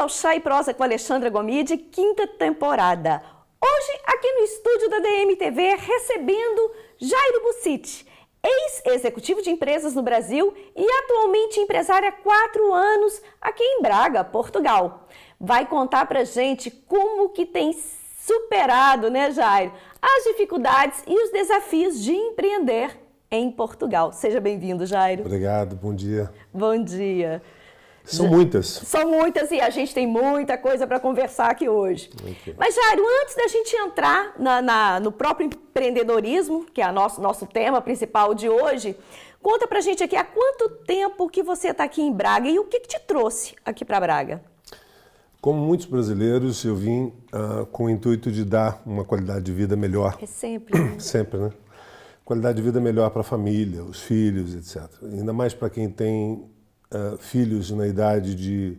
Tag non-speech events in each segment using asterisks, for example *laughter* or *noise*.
ao Chá e Prosa com Alexandra Gomide, quinta temporada. Hoje, aqui no estúdio da DMTV, recebendo Jairo Buciti, ex-executivo de empresas no Brasil e atualmente empresário há quatro anos aqui em Braga, Portugal. Vai contar pra gente como que tem superado, né, Jairo, as dificuldades e os desafios de empreender em Portugal. Seja bem-vindo, Jairo. Obrigado, bom dia. Bom dia. São muitas. São muitas e a gente tem muita coisa para conversar aqui hoje. Okay. Mas, Jairo, antes da gente entrar na, na, no próprio empreendedorismo, que é o nosso, nosso tema principal de hoje, conta para a gente aqui há quanto tempo que você está aqui em Braga e o que, que te trouxe aqui para Braga? Como muitos brasileiros, eu vim uh, com o intuito de dar uma qualidade de vida melhor. É sempre. Né? *clears throat* sempre, né? Qualidade de vida melhor para a família, os filhos, etc. Ainda mais para quem tem uh, filhos na idade de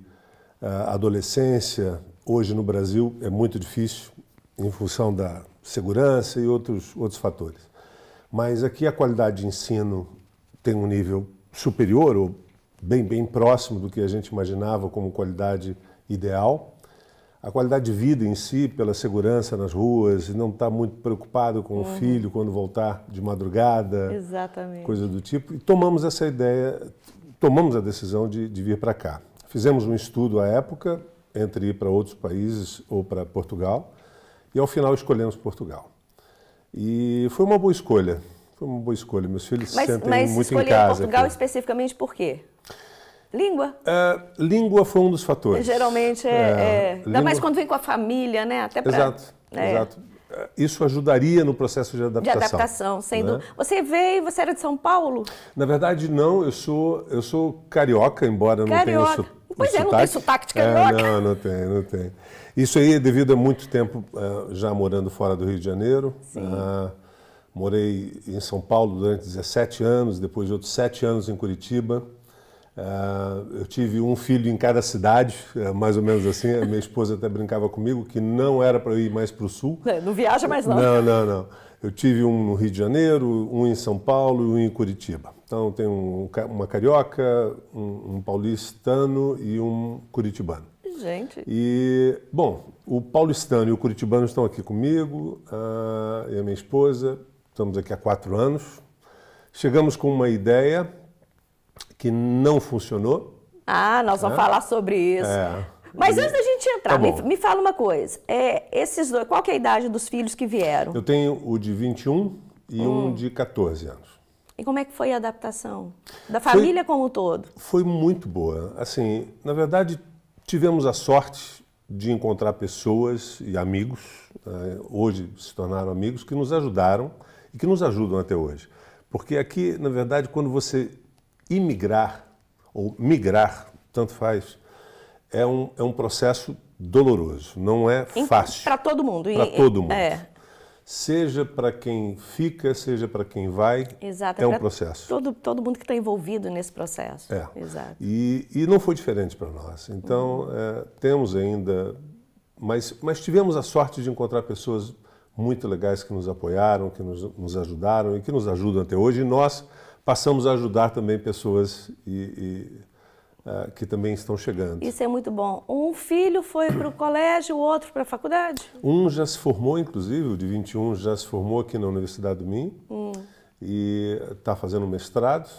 uh, adolescência, hoje no Brasil é muito difícil, em função da segurança e outros, outros fatores. Mas aqui a qualidade de ensino tem um nível superior, ou bem, bem próximo do que a gente imaginava como qualidade ideal. A qualidade de vida em si, pela segurança nas ruas, e não estar tá muito preocupado com uhum. o filho quando voltar de madrugada, Exatamente. coisa do tipo. E tomamos essa ideia, tomamos a decisão de, de vir para cá. Fizemos um estudo à época entre ir para outros países ou para Portugal e ao final escolhemos Portugal. E foi uma boa escolha. Foi uma boa escolha. Meus filhos mas, se sentem mas muito em casa. Portugal aqui. especificamente por quê? Língua? É, língua foi um dos fatores. Geralmente é. é, é. Ainda língua... mais quando vem com a família, né? Até pra, exato, é. exato. É, isso ajudaria no processo de adaptação. De adaptação, sem né? dúvida. Você veio, você era de São Paulo? Na verdade, não. Eu sou, eu sou carioca, embora carioca. não tenha so, Pois é, sotaque. não tem sotaque de carioca. É, não, não tem, não tem. Isso aí é devido a muito tempo uh, já morando fora do Rio de Janeiro. Sim. Uh, morei em São Paulo durante 17 anos, depois de outros 7 anos em Curitiba. Uh, eu tive um filho em cada cidade, é, mais ou menos assim. A minha esposa até brincava comigo que não era para eu ir mais para o sul. É, não viaja mais não. Não, não, não. Eu tive um no Rio de Janeiro, um em São Paulo e um em Curitiba. Então tem um, uma carioca, um, um paulistano e um curitibano. Gente. E, bom, o paulistano e o curitibano estão aqui comigo, uh, e a minha esposa. Estamos aqui há quatro anos. Chegamos com uma ideia que não funcionou. Ah, nós vamos é? falar sobre isso. É. Mas e... antes da gente entrar, tá me, me, fala uma coisa. É, esses dois, qual é a idade dos filhos que vieram? Eu tenho o de 21 e hum. um de 14 anos. E como é que foi a adaptação? Da família foi, como um todo? Foi muito boa. Assim, na verdade, tivemos a sorte de encontrar pessoas e amigos, né, hoje se tornaram amigos, que nos ajudaram e que nos ajudam até hoje. Porque aqui, na verdade, quando você imigrar ou migrar, tanto faz, é um, é um processo doloroso, não é fácil. Para todo mundo. Para todo mundo. É. Seja para quem fica, seja para quem vai, Exato, é um processo. Todo, todo mundo que está envolvido nesse processo. É. Exato. E, e não foi diferente para nós. Então, uhum. é, temos ainda. Mas, mas tivemos a sorte de encontrar pessoas muito legais que nos apoiaram, que nos, nos ajudaram e que nos ajudam até hoje. E nós passamos a ajudar também pessoas e, e, uh, que também estão chegando. Isso é muito bom. Um filho foi para *clears throat* o colégio, o outro para a faculdade? Um já se formou, inclusive, o de 21 já se formou aqui na Universidade do Minho hum. e está fazendo mestrado.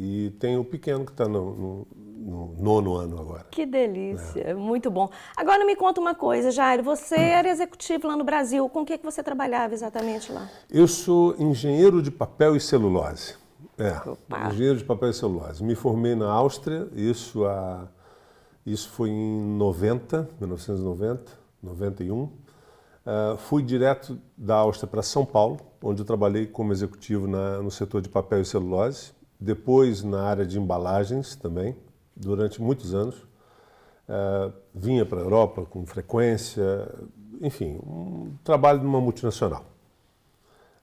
E tem o pequeno que está no, no, no, nono ano agora. Que delícia, é. muito bom. Agora me conta uma coisa, Jair, você *clears throat* era executivo lá no Brasil, com o que, que você trabalhava exatamente lá? Eu sou engenheiro de papel e celulose. É, engenheiro de papel e celulose. Me formei na Áustria, isso, a, isso foi em 90, 1990, 91. Uh, fui direto da Áustria para São Paulo, onde eu trabalhei como executivo na, no setor de papel e celulose. Depois na área de embalagens também, durante muitos anos. Uh, vinha para a Europa com frequência, enfim, um trabalho de uma multinacional.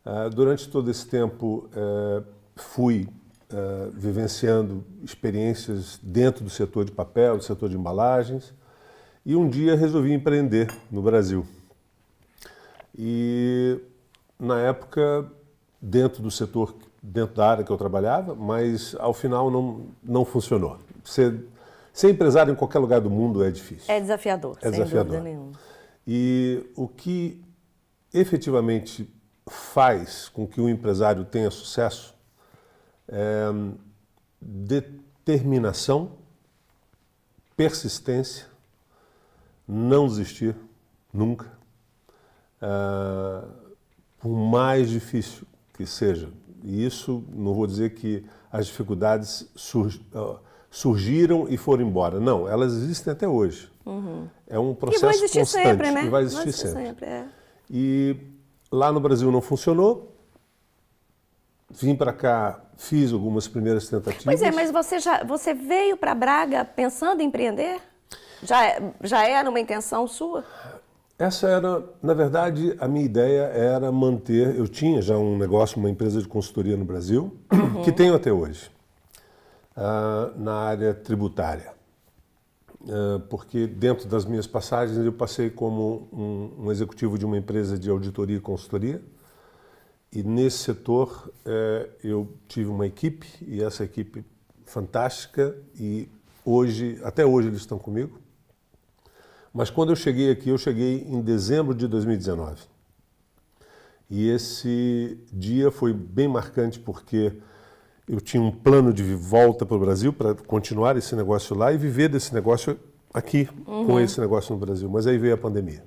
Uh, durante todo esse tempo, uh, fui uh, vivenciando experiências dentro do setor de papel, do setor de embalagens, e um dia resolvi empreender no Brasil. E na época, dentro do setor, dentro da área que eu trabalhava, mas ao final não, não funcionou. Você Ser empresário em qualquer lugar do mundo é difícil. É desafiador, é sem desafiador. dúvida nenhuma. E o que efetivamente faz com que o empresário tenha sucesso é determinação, persistência, não desistir nunca, uh, por mais difícil que seja. E isso não vou dizer que as dificuldades uh, surgiram e foram embora. Não, elas existem até hoje. Uhum. É um processo e vai existir constante sempre, né? e vai existir, vai existir sempre. sempre é. E lá no Brasil não funcionou. Vim para cá, fiz algumas primeiras tentativas. Pois é, mas você já você veio para Braga pensando em empreender? Já, já era uma intenção sua? Essa era, na verdade, a minha ideia era manter. Eu tinha já um negócio, uma empresa de consultoria no Brasil, uhum. que tenho até hoje, uh, na área tributária. Uh, porque dentro das minhas passagens eu passei como um, um, executivo de uma empresa de auditoria e consultoria. E nesse setor uh, eu tive uma equipe, e essa equipe fantástica, e hoje, até hoje eles estão comigo. Mas quando eu cheguei aqui, eu cheguei em dezembro de 2019. E esse dia foi bem marcante porque eu tinha um plano de volta para o Brasil para continuar esse negócio lá e viver desse negócio aqui, uhum. com esse negócio no Brasil. Mas aí veio a pandemia.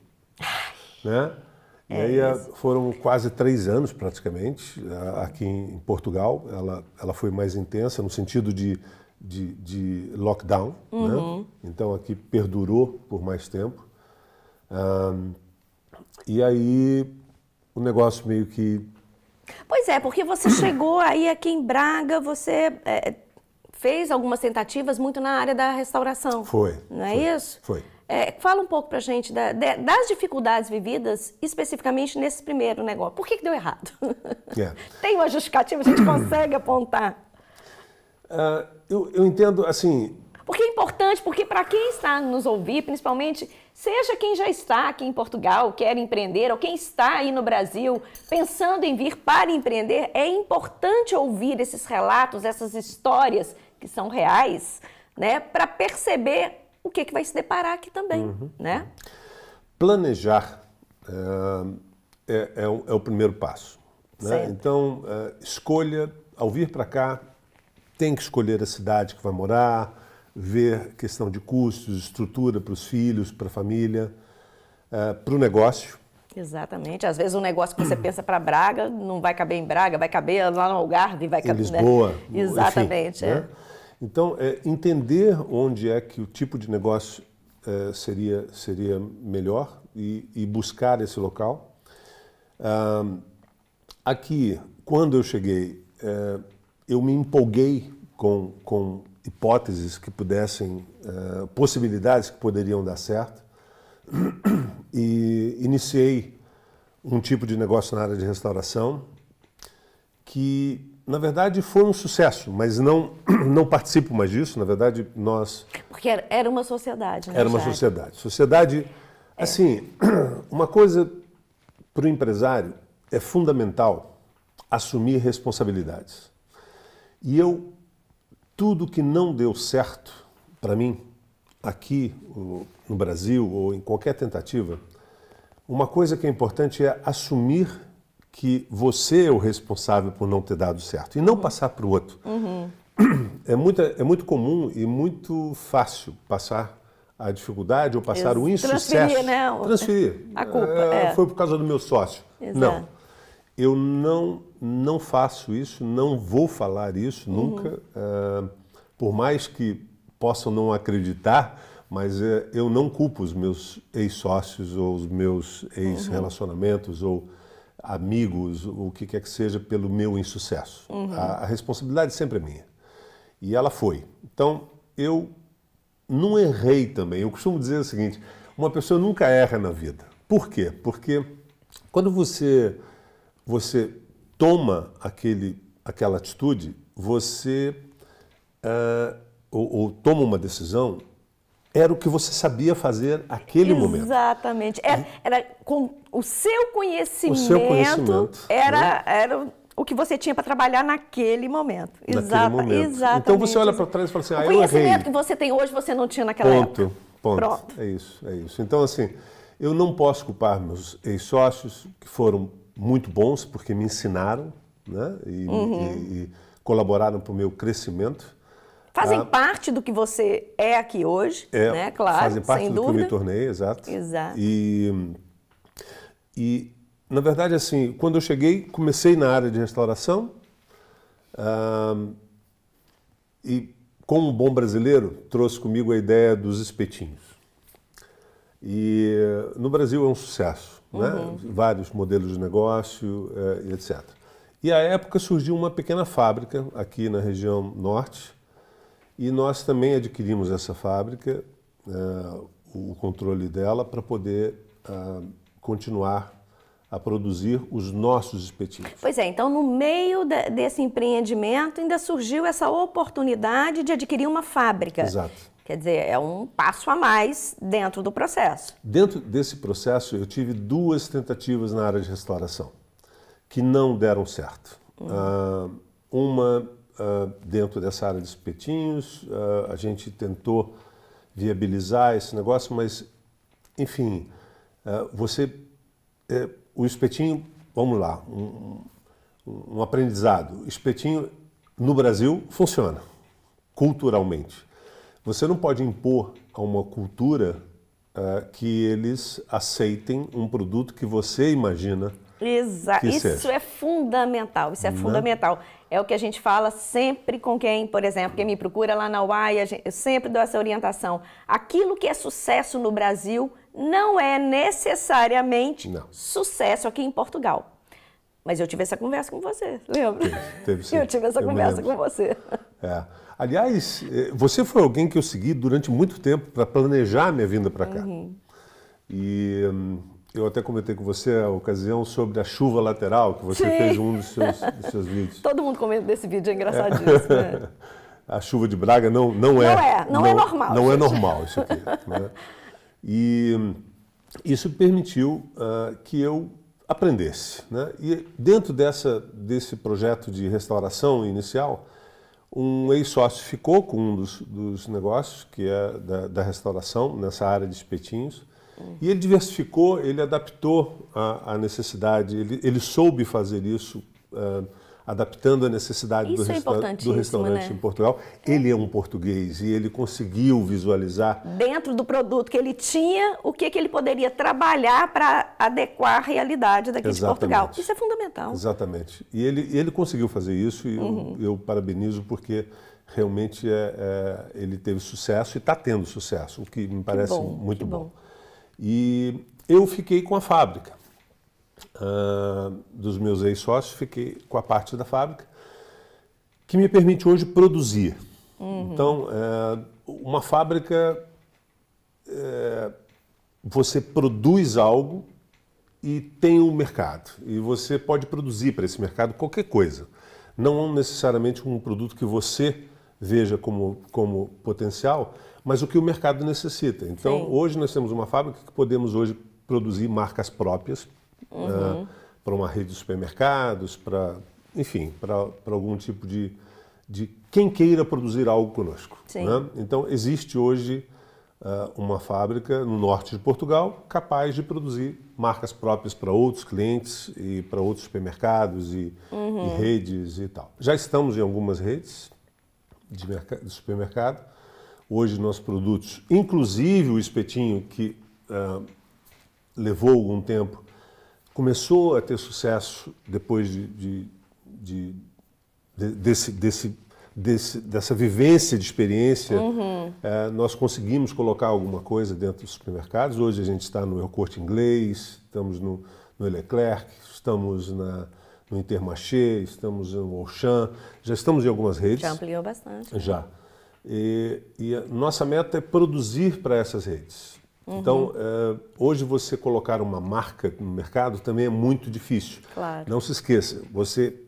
né? É e aí isso. foram quase três anos praticamente aqui em Portugal. Ela, ela foi mais intensa no sentido de de, de lockdown, né? uhum. né? então aqui perdurou por mais tempo. Um, e aí o negócio meio que. Pois é, porque você *coughs* chegou aí aqui em Braga, você é, fez algumas tentativas muito na área da restauração. Foi. Não é foi, isso? Foi. É, fala um pouco pra gente da, de, das dificuldades vividas, especificamente nesse primeiro negócio. Por que, que deu errado? *laughs* É. Tem uma justificativa, a gente consegue apontar. Uh, eu, eu entendo, assim, porque é importante, porque para quem está nos ouvir, principalmente, seja quem já está aqui em Portugal, quer empreender, ou quem está aí no Brasil pensando em vir para empreender, é importante ouvir esses relatos, essas histórias que são reais, né, para perceber o que, que vai se deparar aqui também, uhum. né? Planejar é, é, é, o, é o, primeiro passo. Né? Então, é, escolha, ao vir para cá, tem que escolher a cidade que vai morar, ver questão de custos, estrutura para os filhos, para a família, uh, para o negócio. Exatamente. Às vezes um negócio que você pensa para Braga não vai caber em Braga, vai caber lá no Algarve, vai caber em Lisboa. Né? Exatamente. Enfim, é. né? Então, é, entender onde é que o tipo de negócio é, seria, seria melhor e, e buscar esse local. Ah, aqui, quando eu cheguei, é, eu me empolguei com, com hipóteses que pudessem, uh, possibilidades que poderiam dar certo, *clears throat* e iniciei um tipo de negócio na área de restauração que, na verdade, foi um sucesso, mas não, *clears throat* não participo mais disso. Na verdade, nós. Porque era uma sociedade, né? Era uma sociedade. Sociedade. É. Assim, *clears throat* uma coisa para o empresário é fundamental assumir responsabilidades. E eu, tudo que não deu certo para mim, aqui no Brasil ou em qualquer tentativa, uma coisa que é importante é assumir que você é o responsável por não ter dado certo e não passar para o outro. Uhum. *clears throat* É, muito, é muito comum e muito fácil passar a dificuldade ou passar o insucesso. Transferir, né? Transferir. A culpa. É, é. Foi por causa do meu sócio. Exato. Não. Eu não, não faço isso, não vou falar isso uhum. nunca. Uh, por mais que possam não acreditar, mas uh, eu não culpo os meus ex-sócios ou os meus ex-relacionamentos uhum. ou amigos, ou o que quer que seja, pelo meu insucesso. Uhum. A, a responsabilidade sempre é minha. E ela foi. Então, eu não errei também. Eu costumo dizer o seguinte: uma pessoa nunca erra na vida. Por quê? Porque quando você você toma aquele, aquela atitude, você uh, ou, ou, toma uma decisão, era o que você sabia fazer naquele momento. Exatamente. Era, era, com o seu conhecimento, o seu conhecimento era, né? era o que você tinha para trabalhar naquele momento. Naquele Exata, momento. Exatamente. Então você olha para trás e fala assim, ah, eu errei. O conhecimento que você tem hoje você não tinha naquela ponto, época. Ponto, Pronto. É isso, é isso. Então assim, eu não posso culpar meus ex-sócios que foram muito bons porque me ensinaram, né? E, uhum. e, e colaboraram para o meu crescimento. Fazem ah, parte do que você é aqui hoje, é, né? Claro, Fazem parte do dúvida. que eu me tornei, exato. Exato. E, e, na verdade, assim, quando eu cheguei, comecei na área de restauração ah, e, como um bom brasileiro, trouxe comigo a ideia dos espetinhos. E no Brasil é um sucesso, né? uhum. né? vários modelos de negócio, eh, etc. E à época surgiu uma pequena fábrica aqui na região norte, e nós também adquirimos essa fábrica, uh, o controle dela, para poder uh, continuar a produzir os nossos espetinhos. Pois é, então no meio de, desse empreendimento ainda surgiu essa oportunidade de adquirir uma fábrica. Exato. Quer dizer, é um passo a mais dentro do processo. Dentro desse processo, eu tive duas tentativas na área de restauração que não deram certo. Uhum. Uh, uma uh, dentro dessa área de espetinhos. Uh, a gente tentou viabilizar esse negócio, mas, enfim, uh, você. É, o espetinho, vamos lá, um, um aprendizado. Espetinho no Brasil funciona, culturalmente. Você não pode impor a uma cultura que eles aceitem um produto que você imagina Exato. Isso seja. é fundamental. Isso é Não. Né? fundamental. É o que a gente fala sempre com quem, por exemplo, quem me procura lá na UAI, eu sempre dou essa orientação. Aquilo que é sucesso no Brasil não é necessariamente não. sucesso aqui em Portugal. Mas eu tive essa conversa com você, lembra? Teve, teve sim. Eu tive essa eu conversa com você. É. Aliás, eh, você foi alguém que eu segui durante muito tempo para planejar minha vinda para cá. Uhum. E hum, eu até comentei com você a ocasião sobre a chuva lateral, que você Sim. fez um dos seus, *laughs* dos seus vídeos. Todo mundo comenta desse vídeo, é engraçadíssimo. É. Né? *laughs* a chuva de Braga não, não, não é. é não, não, é normal. Não é gente. é normal isso aqui. né? E isso permitiu uh, que eu aprendesse. Né? E dentro dessa, desse projeto de restauração inicial, um ex-sócio ficou com um dos, dos negócios, que é da, da restauração, nessa área de espetinhos, e ele diversificou, ele adaptou a, a necessidade, ele, ele, soube fazer isso, uh, adaptando a necessidade do, é resta do, restaurante né? em Portugal. Ele é um português e ele conseguiu visualizar. Dentro do produto que ele tinha, o que, que ele poderia trabalhar para adequar a realidade daqui Exatamente. de Portugal. Isso é fundamental. Exatamente. E ele, ele conseguiu fazer isso e uhum. eu, eu parabenizo porque realmente é, é, ele teve sucesso e está tendo sucesso, o que me parece que bom, muito bom. bom. E eu fiquei com a fábrica. Uh, dos meus ex-sócios, fiquei com a parte da fábrica, que me permite hoje produzir. Uhum. Então, é, uma fábrica, é, você produz algo e tem um mercado. E você pode produzir para esse mercado qualquer coisa. Não necessariamente um produto que você veja como, como potencial, mas o que o mercado necessita. Então, Sim. hoje nós temos uma fábrica que podemos hoje produzir marcas próprias uhum. uh, para uma rede de supermercados, para, enfim, para, para algum tipo de, de quem queira produzir algo conosco. Né? Então, existe hoje uh, uma fábrica no norte de Portugal capaz de produzir marcas próprias para outros clientes e para outros supermercados e, uhum. e, redes e tal. Já estamos em algumas redes de, de supermercado hoje nossos produtos, inclusive o espetinho que uh, levou algum tempo, começou a ter sucesso depois de, de, de, de desse, desse, desse, dessa vivência de experiência. Uhum. Uh, nós conseguimos colocar alguma coisa dentro dos supermercados. Hoje a gente está no El Corte Inglês, estamos no, no Leclerc, estamos na, no Intermarché, estamos no Auchan, já estamos em algumas redes. Já ampliou bastante. Já. E, e a nossa meta é produzir para essas redes. Uhum. Então, é, hoje você colocar uma marca no mercado também é muito difícil. Claro. Não se esqueça, você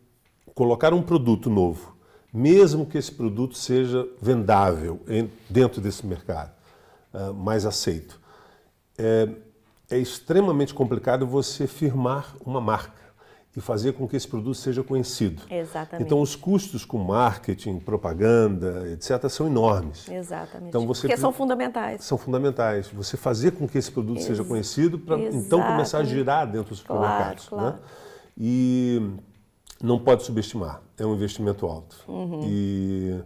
colocar um produto novo, mesmo que esse produto seja vendável em, dentro desse mercado, uh, mais aceito, é, é extremamente complicado você firmar uma marca. E fazer com que esse produto seja conhecido. Exatamente. Então, os custos com marketing, propaganda, etc., são enormes. Exatamente. Então, você Porque são fundamentais. São fundamentais. Você fazer com que esse produto Ex seja conhecido para então começar a girar dentro dos supermercados. Claro, claro. Né? E não pode subestimar. É um investimento alto. Uhum. E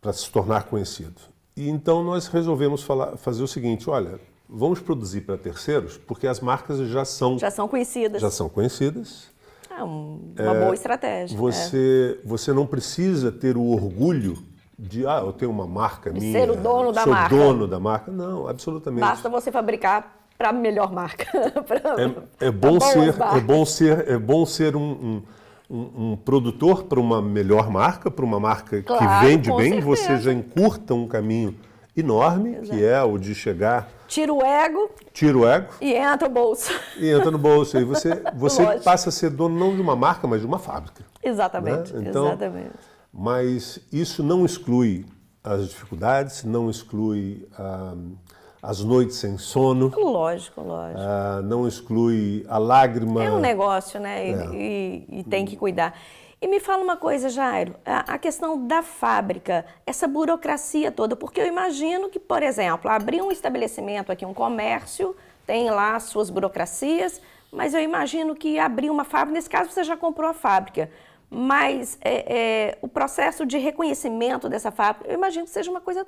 para se tornar conhecido. E então nós resolvemos falar, fazer o seguinte, olha, vamos produzir para terceiros, porque as marcas já são já são conhecidas. Já são conhecidas. É uma é, boa estratégia. Você é. você não precisa ter o orgulho de ah, eu tenho uma marca de minha. Ser o dono da sou marca. dono da marca. Não, absolutamente. Basta você fabricar para a melhor marca. *laughs* é, é, bom ser, é bom ser, é bom ser um, um um, um produtor para uma melhor marca, para uma marca claro, que vende bem, certeza. você já encurta um caminho enorme, Exato. que é o de chegar. Tira o ego. Tira o ego. E entra no bolso. E entra no bolso. E você, *laughs* você passa a ser dono não de uma marca, mas de uma fábrica. Exatamente. Né? Então, Exatamente. Mas isso não exclui as dificuldades, não exclui. Ah, as noites sem sono. Lógico, lógico. Ah, não exclui a lágrima. É um negócio, né? É. E, e, tem que cuidar. E me fala uma coisa, Jairo, a, questão da fábrica, essa burocracia toda, porque eu imagino que, por exemplo, abrir um estabelecimento aqui, um comércio, tem lá suas burocracias, mas eu imagino que abrir uma fábrica, nesse caso você já comprou a fábrica, mas é, é, o processo de reconhecimento dessa fábrica, eu imagino que seja uma coisa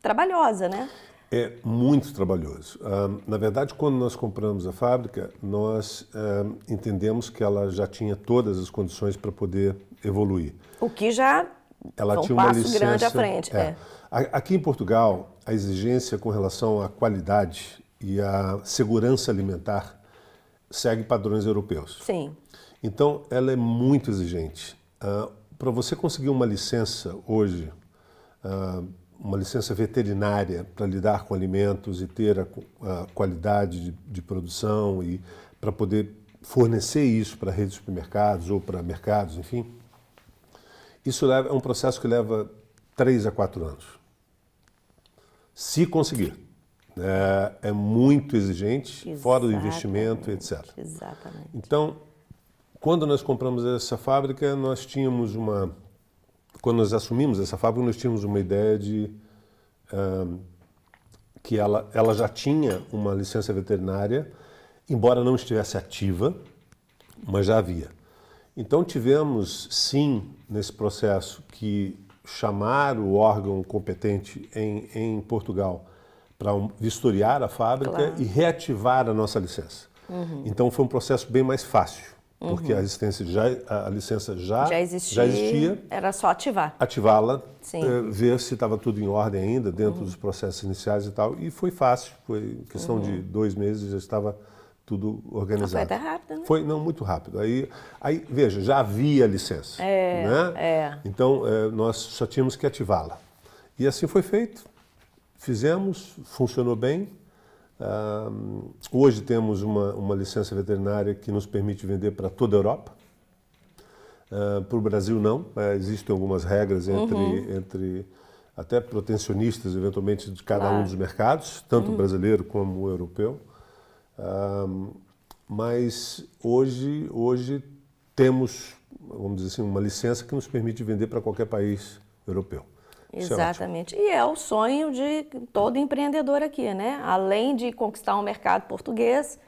trabalhosa, né? É muito trabalhoso. Uh, na verdade, quando nós compramos a fábrica, nós uh, entendemos que ela já tinha todas as condições para poder evoluir. O que já ela foi um tinha uma passo licença, grande à frente. É. É. Aqui em Portugal, a exigência com relação à qualidade e à segurança alimentar segue padrões europeus. Sim. Então, ela é muito exigente. Uh, para você conseguir uma licença hoje, uma licença veterinária para lidar com alimentos e ter a, a qualidade de, de, produção e para poder fornecer isso para redes de supermercados ou para mercados, enfim. Isso leva, é um processo que leva três a quatro anos. Se conseguir. É, é muito exigente, Exatamente. fora o investimento, etc. Exatamente. Então, quando nós compramos essa fábrica, nós tínhamos uma quando nós assumimos essa fábrica, nós tínhamos uma ideia de um, que ela, ela já tinha uma licença veterinária, embora não estivesse ativa, mas já havia. Então tivemos, sim, nesse processo, que chamar o órgão competente em, em Portugal para vistoriar a fábrica claro. e reativar a nossa licença. Uhum. Então foi um processo bem mais fácil porque uhum. a, existência já, a licença já, já, existia, já existia. Era só ativar. Ativá-la, eh, ver se estava tudo em ordem ainda, dentro uhum. dos processos iniciais e tal. E foi fácil, foi questão uhum. de dois meses já estava tudo organizado. Foi até rápido, né? Foi, não, muito rápido. Aí, aí veja, já havia licença. É, né? é. Então, é, nós só tínhamos que ativá-la. E assim foi feito. Fizemos, funcionou bem. Uh, hoje temos uma, uma licença veterinária que nos permite vender para toda a Europa. Uh, para o Brasil não, uh, existem algumas regras entre, uhum. entre até protecionistas, eventualmente, de cada claro. um dos mercados, tanto uhum. brasileiro como europeu. mas hoje, hoje temos, vamos dizer assim, uma licença que nos permite vender para qualquer país europeu. É Exatamente. É e é o sonho de todo empreendedor aqui, né? Além de conquistar um mercado português,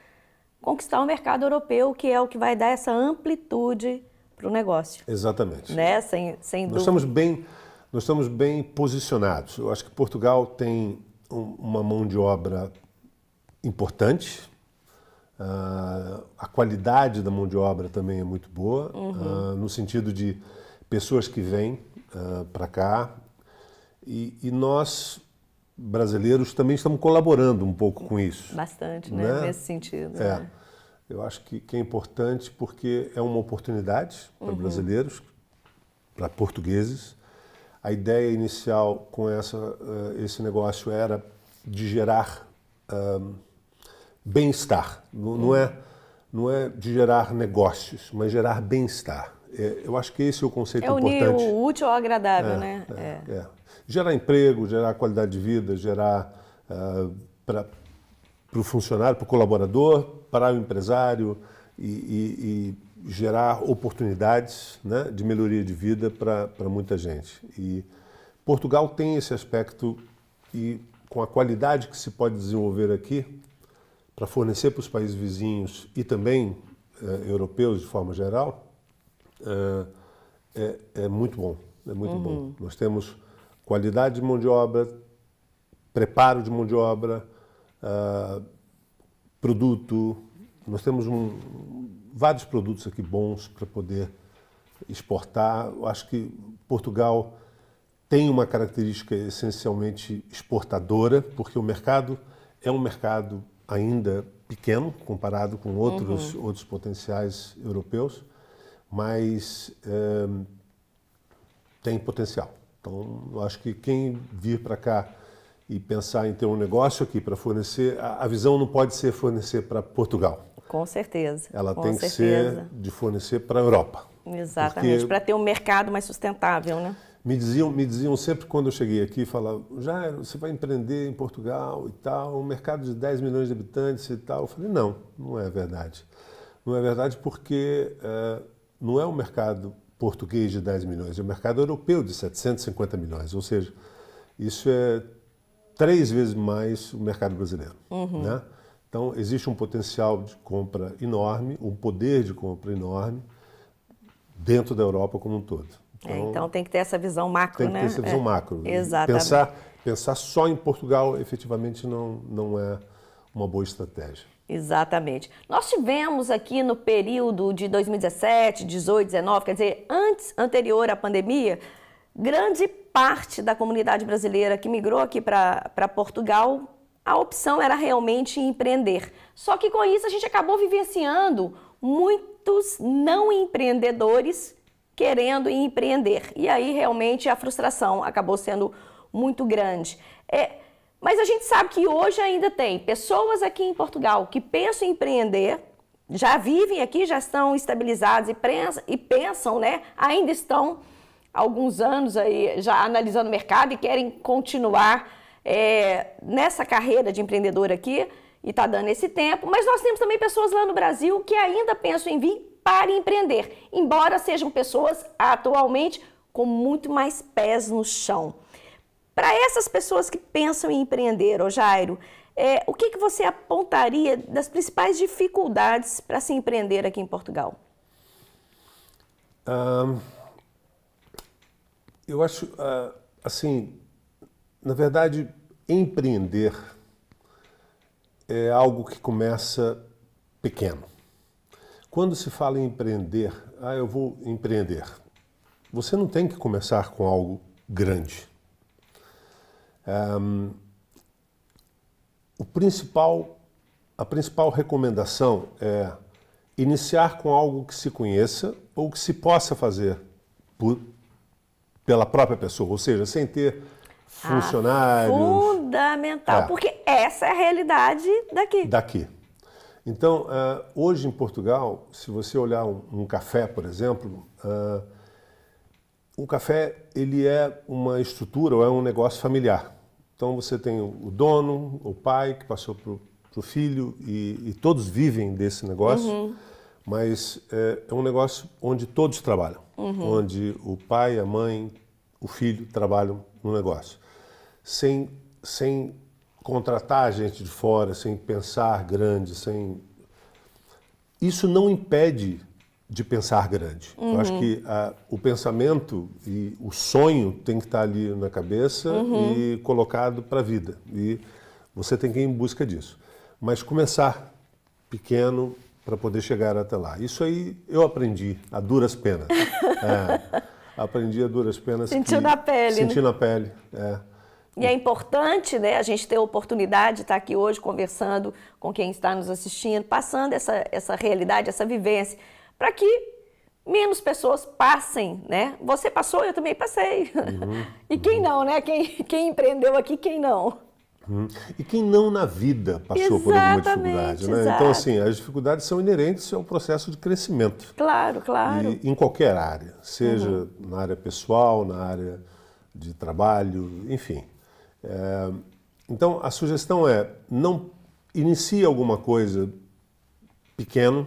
conquistar um mercado europeu, que é o que vai dar essa amplitude para o negócio. Exatamente. Né? Sem, sem nós Estamos bem, nós estamos bem posicionados. Eu acho que Portugal tem um, uma mão de obra importante. Uh, a qualidade da mão de obra também é muito boa, uhum. uh, no sentido de pessoas que vêm uh, para cá e, e, nós, brasileiros, também estamos colaborando um pouco com isso. Bastante, né? né? Nesse sentido. É. Né? Eu acho que, que, é importante porque é uma oportunidade para uhum. brasileiros, para portugueses. A ideia inicial com essa, uh, esse negócio era de gerar uh, bem-estar. Não, não, é, não é de gerar negócios, mas gerar bem-estar. É, eu acho que esse é o conceito é unir importante. É o útil ao agradável, é, né? É, é, gerar emprego, gerar qualidade de vida, gerar uh, para o funcionário, para o colaborador, para o empresário e, e, e gerar oportunidades né, de melhoria de vida para muita gente. E Portugal tem esse aspecto e com a qualidade que se pode desenvolver aqui para fornecer para os países vizinhos e também eh, europeus de forma geral, é, é, muito bom. É muito uhum. bom. Nós temos qualidade de mão de obra, preparo de mão de obra, uh, produto. Nós temos um, vários produtos aqui bons para poder exportar. Eu acho que Portugal tem uma característica essencialmente exportadora, porque o mercado é um mercado ainda pequeno comparado com outros, uhum. outros potenciais europeus, mas é, tem potencial. Então, acho que quem vir para cá e pensar em ter um negócio aqui para fornecer, a, a, visão não pode ser fornecer para Portugal. Com certeza. Ela com tem certeza. que ser de fornecer para a Europa. Exatamente, para ter um mercado mais sustentável, né? Me diziam, me diziam sempre quando eu cheguei aqui, falavam, já você vai empreender em Portugal e tal, um mercado de 10 milhões de habitantes e tal. Eu falei, não, não é verdade. Não é verdade porque é, não é um mercado português de 10 milhões, é um mercado europeu de 750 milhões. Ou seja, isso é três vezes mais o mercado brasileiro. Uhum. Né? Então, existe um potencial de compra enorme, um poder de compra enorme dentro da Europa como um todo. Então, é, então tem que ter essa visão macro, tem né? Tem que ter essa visão é. macro. Exatamente. Pensar, pensar só em Portugal efetivamente não, não é uma boa estratégia. Exatamente. Nós tivemos aqui no período de 2017, 18, 19, quer dizer, antes, anterior à pandemia, grande parte da comunidade brasileira que migrou aqui para Portugal, a opção era realmente empreender. Só que com isso a gente acabou vivenciando muitos não empreendedores querendo empreender. E aí realmente a frustração acabou sendo muito grande. É, mas a gente sabe que hoje ainda tem pessoas aqui em Portugal que pensam em empreender, já vivem aqui, já estão estabilizados e, pensam, e pensam, né? Ainda estão alguns anos aí já analisando o mercado e querem continuar é, nessa carreira de empreendedor aqui e está dando esse tempo. Mas nós temos também pessoas lá no Brasil que ainda pensam em vir para empreender, embora sejam pessoas atualmente com muito mais pés no chão. Para essas pessoas que pensam em empreender, ô Jairo, é, o que, que você apontaria das principais dificuldades para se empreender aqui em Portugal? Um, eu acho, uh, assim, na verdade, empreender é algo que começa pequeno. Quando se fala em empreender, ah, eu vou empreender. Você não tem que começar com algo grande. Um, o principal, a principal recomendação é iniciar com algo que se conheça ou que se possa fazer por, pela própria pessoa, ou seja, sem ter funcionários. Ah, fundamental, é. porque essa é a realidade daqui. Daqui. Então, uh, hoje em Portugal, se você olhar um, um café, por exemplo, uh, o café ele é uma estrutura ou é um negócio familiar. Então você tem o dono, o pai que passou para o filho e, e, todos vivem desse negócio, uhum. mas é, é, um negócio onde todos trabalham, uhum. onde o pai, a mãe, o filho trabalham no negócio, sem, sem contratar gente de fora, sem pensar grande, sem. Isso não impede de pensar grande. Uhum. Eu acho que a, o pensamento e o sonho tem que estar ali na cabeça uhum. e colocado para a vida. E você tem que ir em busca disso. Mas começar pequeno para poder chegar até lá. Isso aí eu aprendi a duras penas. *laughs* é, aprendi a duras penas. Sentindo na pele. Sentindo né? na pele. É. E é importante né, a gente ter a oportunidade de estar aqui hoje conversando com quem está nos assistindo, passando essa, essa realidade, essa vivência, para que menos pessoas passem, né? Você passou, eu também passei. Uhum, *laughs* e quem uhum. não, né? Quem, quem empreendeu aqui, quem não? Uhum. E quem não na vida passou Exatamente, por alguma dificuldade, né? Então, assim, as dificuldades são inerentes ao processo de crescimento. Claro, claro. E, em qualquer área, seja uhum. na área pessoal, na área de trabalho, enfim. É, então, a sugestão é não inicie alguma coisa pequeno,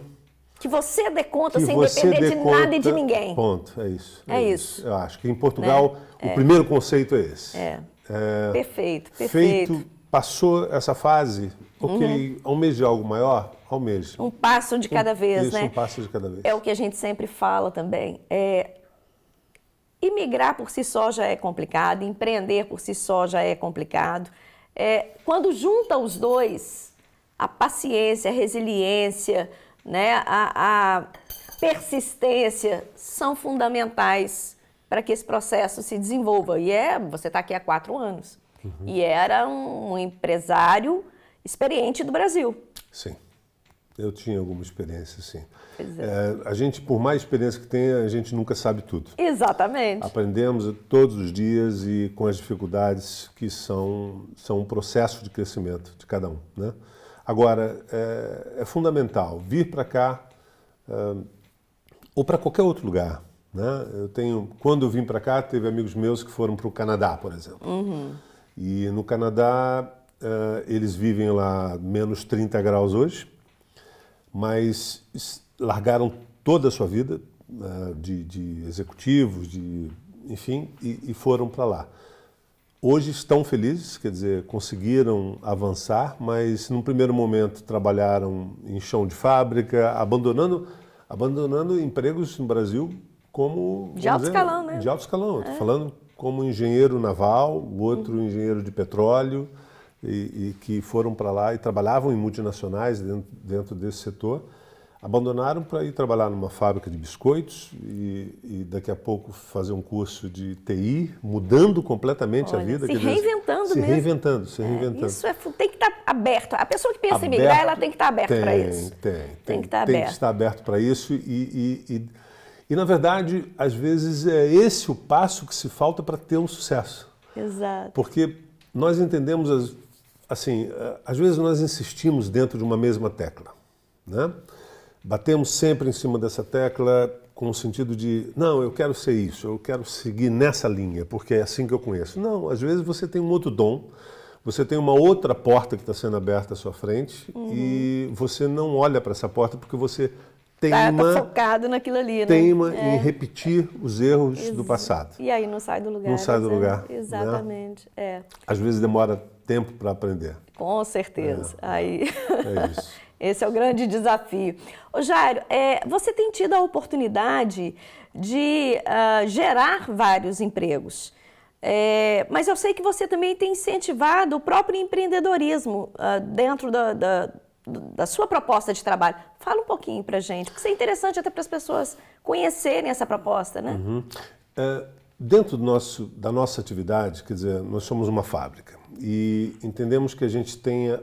Que você dê conta sem depender de conta, nada e de ninguém. Ponto, é isso. É, é isso. isso. Eu acho que em Portugal né? o é. primeiro conceito é esse. É. é. Perfeito, perfeito. Feito, passou essa fase, ok, uhum. almeje algo maior, almeje. Um passo de cada vez, isso, né? um passo de cada vez. É o que a gente sempre fala também. É, imigrar por si só já é complicado, empreender por si só já é complicado. É, quando junta os dois, a paciência, a resiliência, né, a, a persistência são fundamentais para que esse processo se desenvolva. E é, você está aqui há quatro anos. Uhum. E era um, um empresário experiente do Brasil. Sim. Eu tinha alguma experiência, sim. É. É, a gente, por mais experiência que tenha, a gente nunca sabe tudo. Exatamente. Aprendemos todos os dias e com as dificuldades que são, são um processo de crescimento de cada um. Né? Agora, é, é fundamental vir para cá é, ou para qualquer outro lugar. Né? Eu tenho, quando eu vim para cá, teve amigos meus que foram para o Canadá, por exemplo. Uhum. E no Canadá, é, eles vivem lá menos 30 graus hoje mas largaram toda a sua vida uh, de, de, executivos, de, enfim, e, e foram para lá. Hoje estão felizes, quer dizer, conseguiram avançar, mas num primeiro momento trabalharam em chão de fábrica, abandonando, abandonando empregos no Brasil como de alto dizer, escalão, né? De alto escalão. Estou é. falando como engenheiro naval, o outro uhum. engenheiro de petróleo e, e que foram para lá e trabalhavam em multinacionais dentro, dentro desse setor, abandonaram para ir trabalhar numa fábrica de biscoitos e, e, daqui a pouco fazer um curso de TI, mudando completamente Olha, a vida. Se reinventando se mesmo. Reinventando, se reinventando. É, isso é, tem que estar tá aberto. A pessoa que pensa aberto, em migrar, ela tem que estar tá aberta para isso. Tem, tem. Tem que estar tá aberto. Tem que estar aberto para isso e, e, e, na verdade, às vezes é esse o passo que se falta para ter um sucesso. Exato. Porque nós entendemos as, assim, às vezes nós insistimos dentro de uma mesma tecla, né? Batemos sempre em cima dessa tecla com o sentido de, não, eu quero ser isso, eu quero seguir nessa linha, porque é assim que eu conheço. Não, às vezes você tem um outro dom, você tem uma outra porta que está sendo aberta à sua frente uhum. e você não olha para essa porta porque você teima, tá, tá focado naquilo ali, né? Teima é. em repetir os erros Ex do passado. E aí não sai do lugar. Não sai do lugar. Né? Exatamente. Né? É. Às vezes demora tempo para aprender. Com certeza. É. Aí. É isso. *laughs* Esse é o grande desafio. Ô Jairo, é, você tem tido a oportunidade de uh, gerar vários empregos. É, mas eu sei que você também tem incentivado o próprio empreendedorismo uh, dentro da, da, da, sua proposta de trabalho. Fala um pouquinho para gente, porque isso é interessante até para as pessoas conhecerem essa proposta, né? Uhum. É, dentro do nosso, da nossa atividade, quer dizer, nós somos uma fábrica e entendemos que a gente tenha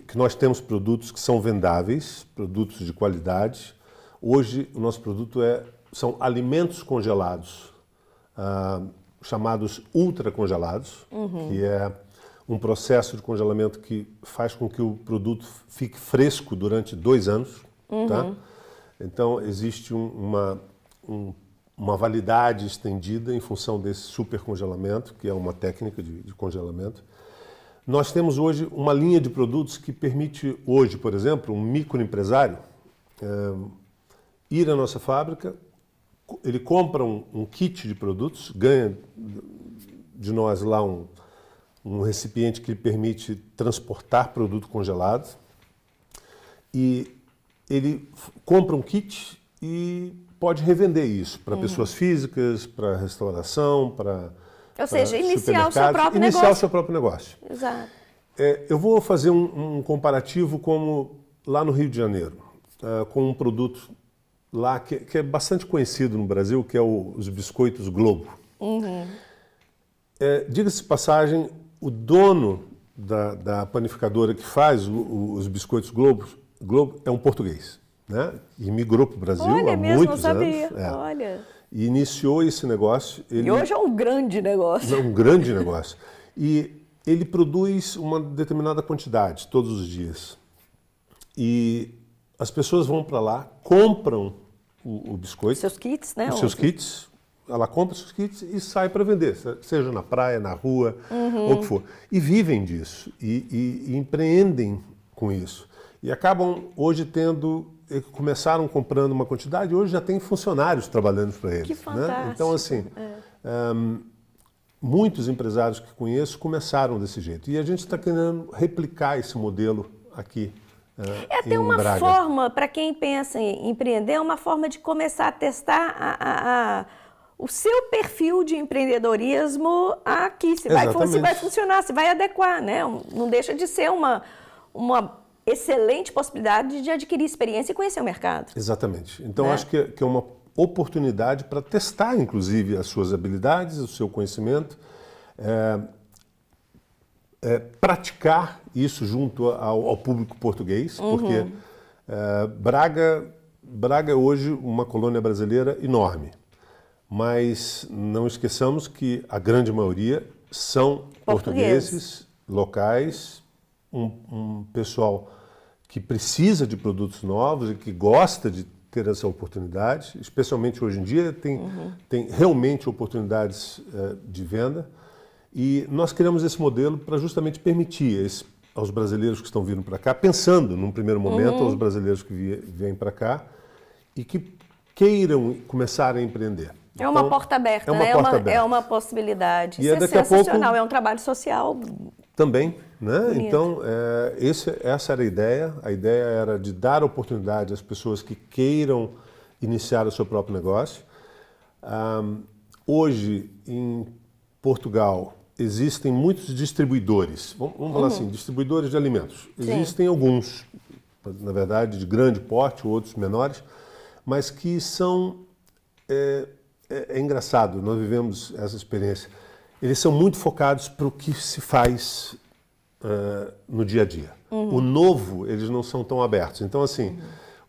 que, nós temos produtos que são vendáveis, produtos de qualidade. Hoje o nosso produto é são alimentos congelados, ah, chamados ultracongelados, uhum. que é um processo de congelamento que faz com que o produto fique fresco durante dois anos. Uhum. Tá? Então existe um, uma, um, uma validade estendida em função desse supercongelamento, que é uma técnica de, de congelamento. Nós temos hoje uma linha de produtos que permite hoje, por exemplo, um microempresário é, ir à nossa fábrica, ele compra um, um, kit de produtos, ganha de nós lá um, um recipiente que lhe permite transportar produto congelado e ele compra um kit e pode revender isso para uhum. pessoas físicas, para restauração, para ou seja, iniciar o seu próprio iniciar negócio. o seu próprio negócio. Exato. É, eu vou fazer um, um, comparativo como lá no Rio de Janeiro, uh, com um produto lá que, que, é bastante conhecido no Brasil, que é o, os biscoitos Globo. Uhum. É, Diga-se passagem, o dono da, da panificadora que faz o, o, os biscoitos Globo, Globo é um português, né? E migrou para o Brasil Olha, há mesmo, muitos não sabia. anos. É. Olha e iniciou esse negócio. Ele, e hoje é um grande negócio. É um grande negócio. E ele produz uma determinada quantidade todos os dias. E as pessoas vão para lá, compram o, o, biscoito. Seus kits, né? Os seus kits. Ela compra seus kits e sai para vender, seja na praia, na rua, uhum. ou o que for. E vivem disso, e, e, e empreendem com isso. E acabam hoje tendo começaram comprando uma quantidade, hoje já tem funcionários trabalhando para eles. Que fantástico. Né? Então, assim, é. um, muitos empresários que conheço começaram desse jeito. E a gente está querendo replicar esse modelo aqui. Uh, é até uma Braga. forma, para quem pensa em empreender, é uma forma de começar a testar a, a, a, o seu perfil de empreendedorismo aqui. Se vai, se vai funcionar, se vai adequar, né? Não deixa de ser uma, uma excelente possibilidade de adquirir experiência e conhecer o mercado. Exatamente. Então, né? acho que, que é uma oportunidade para testar, inclusive, as suas habilidades, o seu conhecimento, é, é, praticar isso junto ao, ao público português, uhum. porque é, Braga, Braga é hoje uma colônia brasileira enorme, mas não esqueçamos que a grande maioria são portugueses, locais, um, um pessoal que precisa de produtos novos e que gosta de ter essa oportunidade, especialmente hoje em dia, tem, uhum. tem realmente oportunidades uh, de venda. E nós criamos esse modelo para justamente permitir esse, aos brasileiros que estão vindo para cá, pensando num primeiro momento uhum. aos brasileiros que vêm para cá e que queiram começar a empreender. É uma então, porta aberta, é uma, né? porta é, uma, aberta. é uma possibilidade. E é Isso é, é sensacional, pouco... é um trabalho social também, né? Então, é, esse, essa era a ideia. A ideia era de dar oportunidade às pessoas que queiram iniciar o seu próprio negócio. Um, hoje, em Portugal, existem muitos distribuidores. Vamos, vamos uhum. falar assim, distribuidores de alimentos. Existem Sim. alguns, na verdade, de grande porte, outros menores, mas que são... É, é, é engraçado, nós vivemos essa experiência eles são muito focados para o que se faz uh, no dia a dia. Uhum. O novo, eles não são tão abertos. Então, assim, uhum.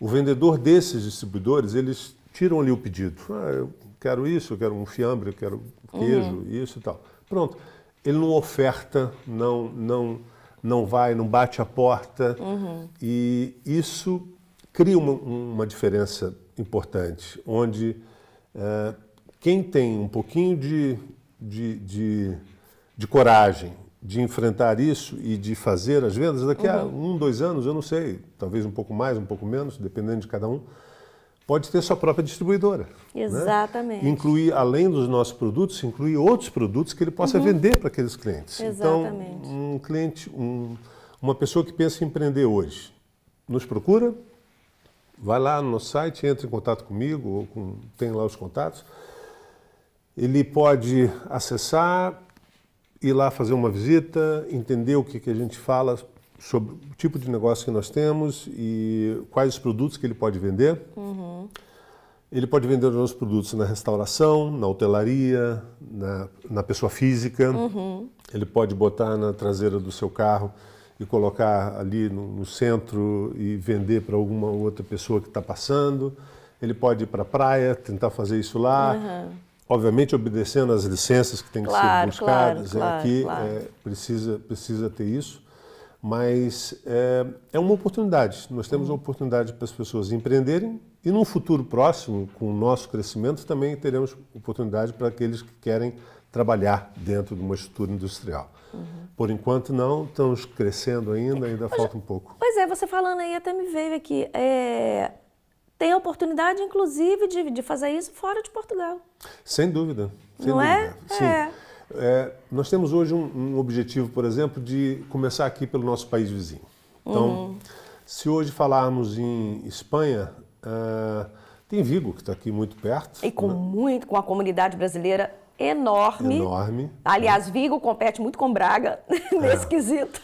o vendedor desses distribuidores, eles tiram ali o pedido. Ah, eu quero isso, eu quero um fiambre, eu quero queijo, uhum. isso e tal. Pronto. Ele não oferta, não, não, não vai, não bate a porta. Uhum. E isso cria uma, uma diferença importante, onde uh, quem tem um pouquinho de de, de, de coragem de enfrentar isso e de fazer as vendas, daqui uhum. a um, dois anos, eu não sei, talvez um pouco mais, um pouco menos, dependendo de cada um, pode ter sua própria distribuidora. Né? Exatamente. Né? Incluir, além dos nossos produtos, incluir outros produtos que ele possa uhum. vender para aqueles clientes. Então, Exatamente. Então, um cliente, um, uma pessoa que pensa em empreender hoje, nos procura, vai lá no nosso site, entra em contato comigo, ou com, tem lá os contatos, ele pode acessar, ir lá fazer uma visita, entender o que, que a gente fala sobre o tipo de negócio que nós temos e quais os produtos que ele pode vender. Uhum. Ele pode vender os nossos produtos na restauração, na hotelaria, na, na pessoa física. Uhum. Ele pode botar na traseira do seu carro e colocar ali no, no centro e vender para alguma outra pessoa que está passando. Ele pode ir para a praia, tentar fazer isso lá. Uhum obviamente obedecendo às licenças que têm que claro, ser buscadas. Claro, é, aqui claro. É, precisa, precisa ter isso, mas é, é uma oportunidade. Nós temos uma oportunidade para as pessoas empreenderem e num futuro próximo, com o nosso crescimento, também teremos oportunidade para aqueles que querem trabalhar dentro de uma estrutura industrial. Uhum. Por enquanto não, estamos crescendo ainda, ainda falta um pouco. Pois é, você falando aí até me veio aqui. É, tem a oportunidade, inclusive, de, de fazer isso fora de Portugal. Sem dúvida. Sem Não dúvida. é? Sim. É. É, nós temos hoje um, um, objetivo, por exemplo, de começar aqui pelo nosso país vizinho. Então, uhum. se hoje falarmos em Espanha, uh, tem Vigo, que está aqui muito perto. E com, né? muito, com a comunidade brasileira enorme. Enorme. Aliás, Vigo compete muito com Braga *laughs* nesse é. quesito.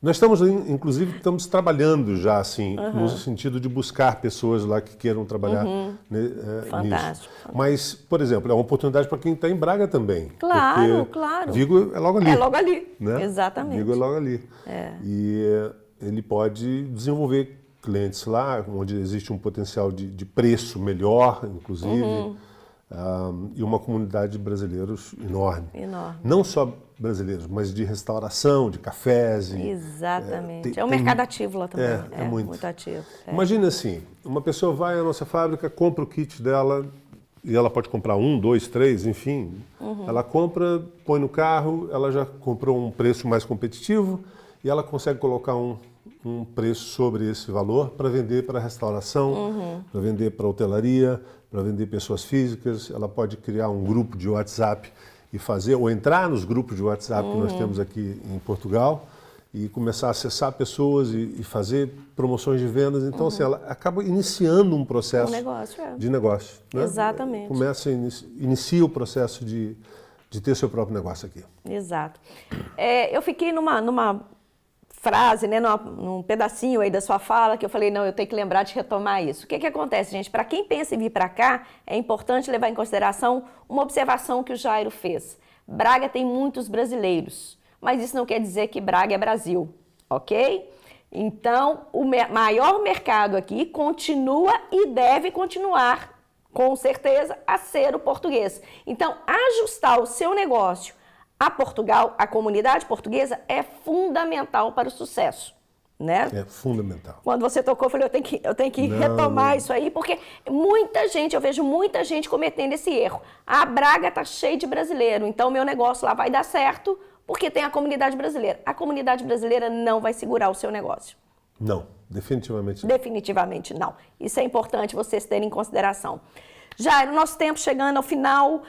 Nós estamos, inclusive, estamos trabalhando já, assim, uhum. no sentido de buscar pessoas lá que queiram trabalhar uhum. é, fantástico, nisso. Mas, por exemplo, é uma oportunidade para quem está em Braga também. Claro, claro. Vigo é logo ali. É logo ali, né? exatamente. Vigo é logo ali. É. E ele pode desenvolver clientes lá, onde existe um potencial de, de preço melhor, inclusive. Uhum. Um, e uma comunidade de brasileiros enorme. Enorme. Não só brasileiros, mas de restauração, de cafés. E, Exatamente. É, tem, é um mercado ativo lá também. É, é, é muito. muito ativo. É. Imagina assim, uma pessoa vai à nossa fábrica, compra o kit dela, e ela pode comprar um, dois, três, enfim. Uhum. Ela compra, põe no carro, ela já comprou um preço mais competitivo e ela consegue colocar um, um preço sobre esse valor para vender para restauração, uhum. para vender para hotelaria, para vender pessoas físicas. Ela pode criar um grupo de WhatsApp e fazer, ou entrar nos grupos de WhatsApp uhum. que nós uhum. temos aqui em Portugal e começar a acessar pessoas e, e fazer promoções de vendas. Então, assim, uhum. assim, ela acaba iniciando um processo um negócio, é. de negócio. Né? Exatamente. Começa, inicia o processo de, de ter seu próprio negócio aqui. Exato. É, eu fiquei numa, numa frase, né, num, num, pedacinho aí da sua fala, que eu falei, não, eu tenho que lembrar de retomar isso. O que, que acontece, gente? Para quem pensa em vir para cá, é importante levar em consideração uma observação que o Jairo fez. Braga tem muitos brasileiros, mas isso não quer dizer que Braga é Brasil, ok? Então, o maior mercado aqui continua e deve continuar, com certeza, a ser o português. Então, ajustar o seu negócio a Portugal, a comunidade portuguesa é fundamental para o sucesso. Né? É fundamental. Quando você tocou, eu falei, eu tenho que, eu tenho que não, retomar não. isso aí, porque muita gente, eu vejo muita gente cometendo esse erro. A Braga tá cheia de brasileiro, então meu negócio lá vai dar certo, porque tem a comunidade brasileira. A comunidade brasileira não vai segurar o seu negócio. Não, definitivamente não. Definitivamente não. Isso é importante vocês terem em consideração. Já no nosso tempo chegando ao final,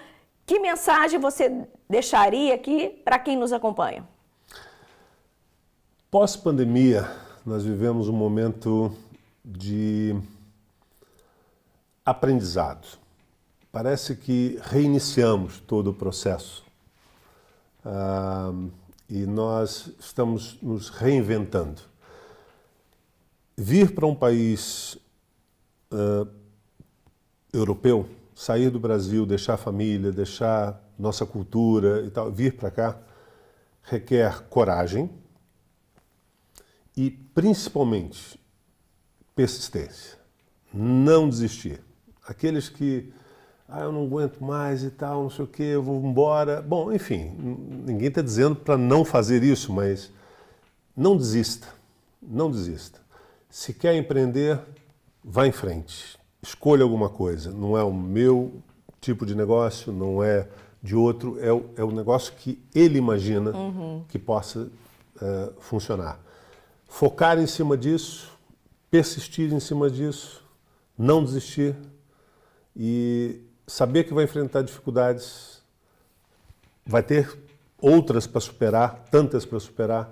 que mensagem você deixaria aqui para quem nos acompanha? Pós-pandemia, nós vivemos um momento de aprendizado. Parece que reiniciamos todo o processo. Ah, e nós estamos nos reinventando. Vir para um país uh, europeu sair do Brasil, deixar a família, deixar nossa cultura e tal, vir para cá, requer coragem e principalmente persistência. Não desistir. Aqueles que, ah, eu não aguento mais e tal, não sei o que, eu vou embora. Bom, enfim, ninguém está dizendo para não fazer isso, mas não desista. Não desista. Se quer empreender, vá em frente escolha alguma coisa. Não é o meu tipo de negócio, não é de outro, é o, é o negócio que ele imagina uhum. que possa uh, funcionar. Focar em cima disso, persistir em cima disso, não desistir e saber que vai enfrentar dificuldades, vai ter outras para superar, tantas para superar,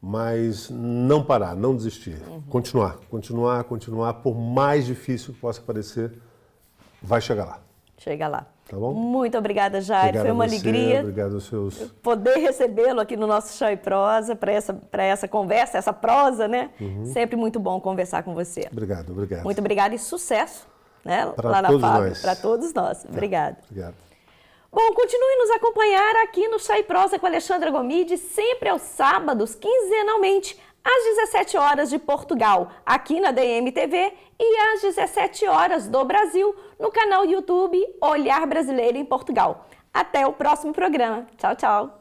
mas não parar, não desistir, uhum. continuar, continuar, continuar, por mais difícil que possa parecer, vai chegar lá. Chega lá. Tá bom? Muito obrigada, Jair. Foi uma você, alegria. Obrigado aos seus. Poder recebê-lo aqui no nosso Chá e Prosa, para essa, essa conversa, essa prosa, né? Uhum. Sempre muito bom conversar com você. Obrigado, obrigado. Muito obrigada e sucesso né? Lá na Fábio. Para todos nós. Obrigado. obrigado. Bom, continue nos acompanhar aqui no Chá e Prosa com Alexandra Gomide, sempre aos sábados, quinzenalmente, às 17 horas de Portugal, aqui na DMTV, e às 17 horas do Brasil, no canal YouTube Olhar Brasileiro em Portugal. Até o próximo programa. Tchau, tchau.